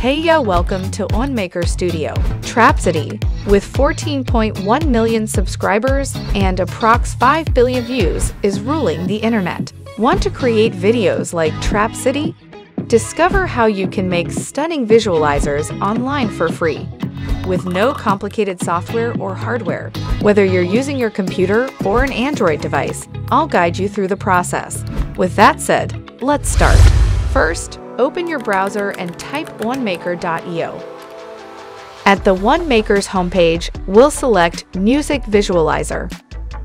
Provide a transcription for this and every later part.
Hey ya, welcome to Onemaker Studio. Trap City, with 14.1 million subscribers and approx 5 billion views, is ruling the internet. Want to create videos like Trap City? Discover how you can make stunning visualizers online for free. With no complicated software or hardware, whether you're using your computer or an Android device, I'll guide you through the process. With that said, let's start. First, open your browser and type onemaker.io. At the OneMaker's homepage, we'll select Music Visualizer.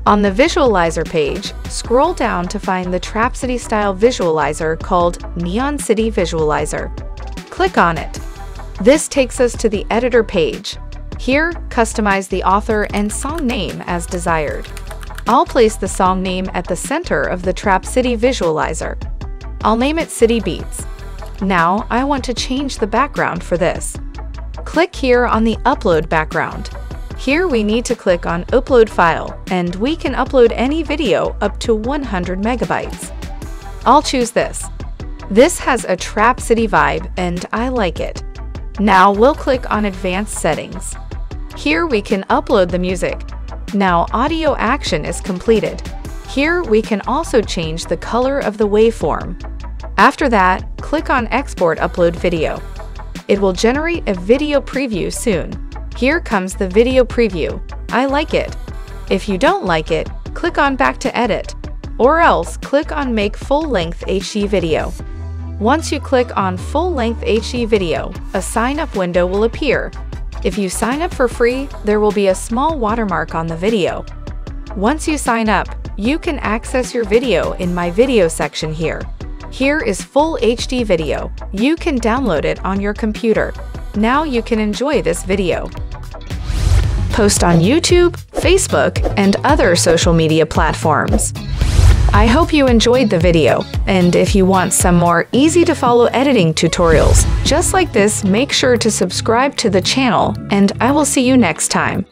On the Visualizer page, scroll down to find the Trap City style visualizer called Neon City Visualizer. Click on it. This takes us to the editor page. Here, customize the author and song name as desired. I'll place the song name at the center of the Trap City visualizer. I'll name it City Beats. Now I want to change the background for this. Click here on the Upload background. Here we need to click on Upload File, and we can upload any video up to 100 megabytes. I'll choose this. This has a Trap City vibe, and I like it. Now we'll click on Advanced Settings. Here we can upload the music. Now audio action is completed. Here we can also change the color of the waveform. After that, click on Export Upload Video. It will generate a video preview soon. Here comes the video preview. I like it. If you don't like it, click on Back to Edit, or else click on Make Full-Length HD Video. Once you click on Full-Length HD Video, a sign-up window will appear. If you sign up for free, there will be a small watermark on the video. Once you sign up, you can access your video in My Video section here. Here is full HD video. You can download it on your computer. Now you can enjoy this video. Post on YouTube, Facebook, and other social media platforms. I hope you enjoyed the video, and if you want some more easy-to-follow editing tutorials just like this, make sure to subscribe to the channel, and I will see you next time.